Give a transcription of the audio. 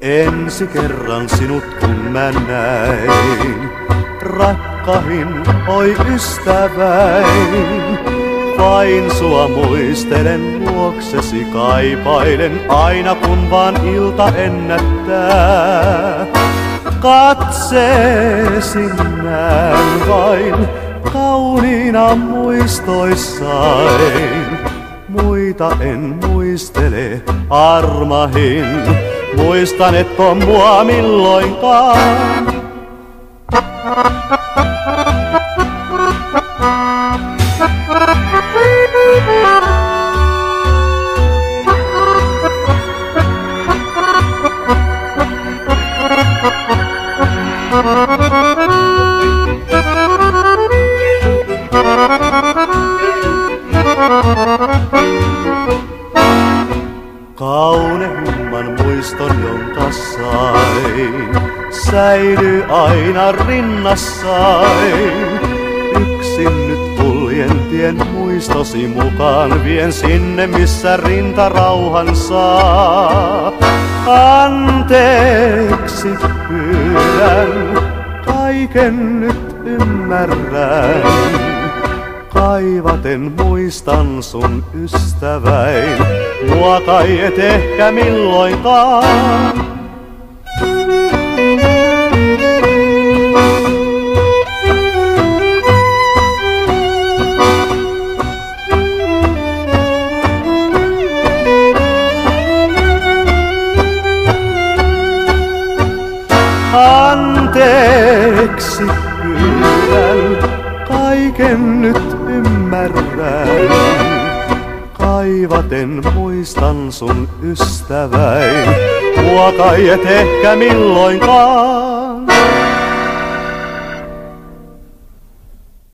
Ensi kerran sinut kun mä näin, rakkahin, oi ystäväin. Vain sua muistelen luoksesi kaipailen aina kun vaan ilta ennättää. Katseesi näen vain kauniina muistoissain. Muita en muistele armahin, muistan et on mua milloinkaan. Kauneimman muiston, jonka sain, säilyy aina rinnassain. Yksin nyt kuljen tien muistosi mukaan, vien sinne missä rinta rauhan saa. Anteeksi pyydän, kaiken nyt ymmärrän. Kaivaten muistan sun ystäväin, mua kai et ehkä milloinkaan. Anteeksi pyydän, kaiken nyt ymmärrän. Kaivaten muistan sun ystäväin, mua et ehkä milloinkaan.